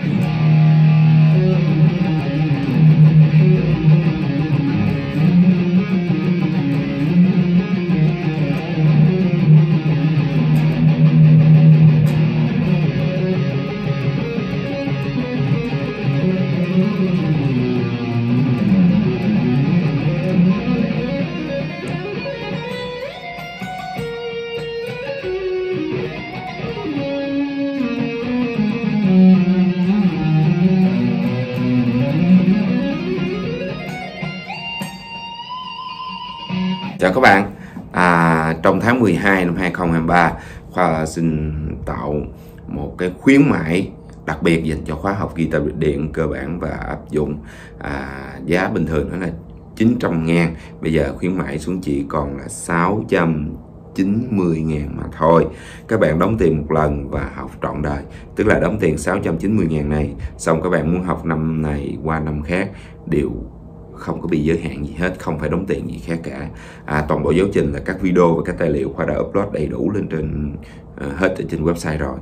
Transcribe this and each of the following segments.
Thank you. Chào các bạn, à, trong tháng 12 năm 2023 Khoa xin tạo một cái khuyến mãi đặc biệt dành cho khóa học guitar điện cơ bản và áp dụng à, giá bình thường đó là 900 ngàn. Bây giờ khuyến mãi xuống chỉ còn là 690 ngàn mà thôi. Các bạn đóng tiền một lần và học trọn đời. Tức là đóng tiền 690 ngàn này xong các bạn muốn học năm này qua năm khác đều không có bị giới hạn gì hết không phải đóng tiền gì khác cả. À, toàn bộ giáo trình là các video và các tài liệu khoa đã upload đầy đủ lên trên uh, hết ở trên website rồi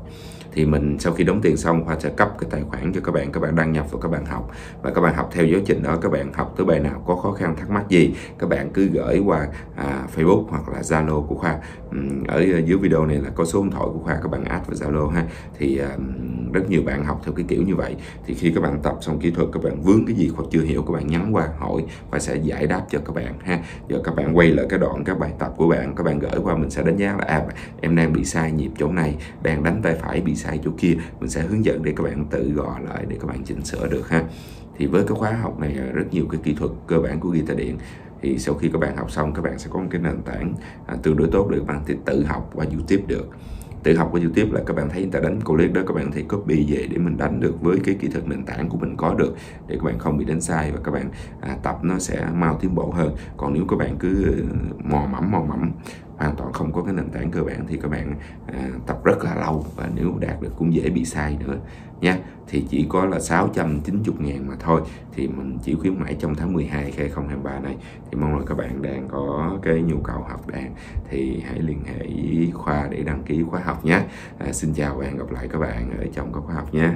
thì mình sau khi đóng tiền xong Khoa sẽ cấp cái tài khoản cho các bạn các bạn đăng nhập và các bạn học và các bạn học theo giáo trình đó các bạn học tới bài nào có khó khăn thắc mắc gì các bạn cứ gửi qua à, Facebook hoặc là Zalo của Khoa ở dưới video này là có số điện thoại của Khoa các bạn add vào Zalo ha thì à, rất nhiều bạn học theo cái kiểu như vậy thì khi các bạn tập xong kỹ thuật các bạn vướng cái gì hoặc chưa hiểu các bạn nhắn qua hỏi và sẽ giải đáp cho các bạn ha giờ các bạn quay lại cái đoạn các bài tập của bạn các bạn gửi qua mình sẽ đánh giá là à, em đang bị sai nhịp chỗ này đang đánh tay phải bị sai chỗ kia mình sẽ hướng dẫn để các bạn tự gò lại để các bạn chỉnh sửa được ha. Thì với cái khóa học này à, rất nhiều cái kỹ thuật cơ bản của guitar điện thì sau khi các bạn học xong các bạn sẽ có một cái nền tảng à, tương đối tốt để các bạn thì tự học qua YouTube được. Tự học qua YouTube là các bạn thấy người ta đánh clip đó các bạn thì copy về để mình đánh được với cái kỹ thuật nền tảng của mình có được để các bạn không bị đánh sai và các bạn à, tập nó sẽ mau tiến bộ hơn. Còn nếu các bạn cứ à, mò mẫm mò mẫm hoàn toàn không có cái nền tảng cơ bản thì các bạn à, tập rất là lâu và nếu đạt được cũng dễ bị sai nữa nha. Thì chỉ có là 690 ngàn mà thôi thì mình chỉ khuyến mãi trong tháng 12 2023 này. Thì mong là các bạn đang có cái nhu cầu học đàn thì hãy liên hệ với khoa để đăng ký khóa học nhé. À, xin chào và hẹn gặp lại các bạn ở trong các khóa học nhé.